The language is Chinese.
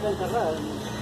真奇怪。